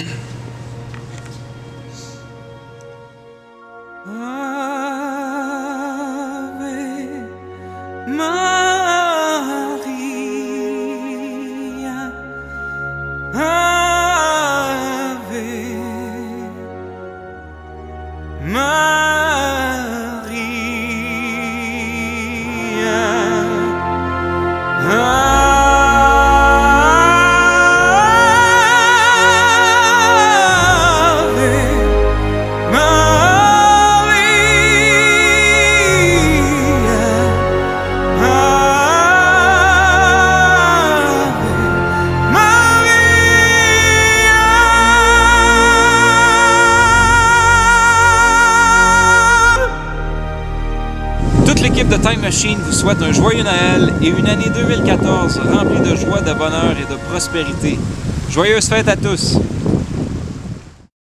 Ave l'équipe de Time Machine vous souhaite un joyeux Noël et une année 2014 remplie de joie, de bonheur et de prospérité. Joyeuses fêtes à tous!